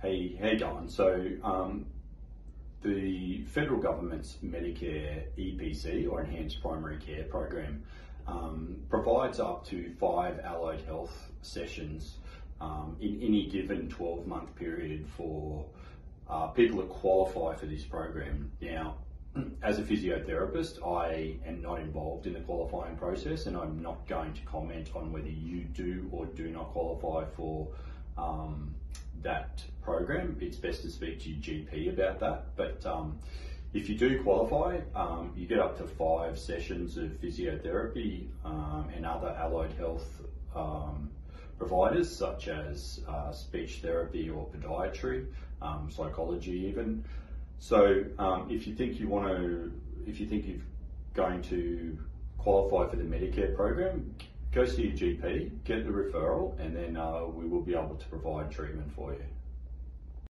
Hey, you going? So, um, the federal government's Medicare EPC or Enhanced Primary Care program um, provides up to five allied health sessions um, in any given 12 month period for uh, people that qualify for this program. Now, as a physiotherapist, I am not involved in the qualifying process and I'm not going to comment on whether you do or do not qualify for um, that program. It's best to speak to your GP about that. But um, if you do qualify, um, you get up to five sessions of physiotherapy um, and other allied health um, providers, such as uh, speech therapy or podiatry, um, psychology, even. So if you think you want to, if you think you're going to qualify for the Medicare program, go see your GP, get the referral, and then uh, we will be able to provide treatment for you.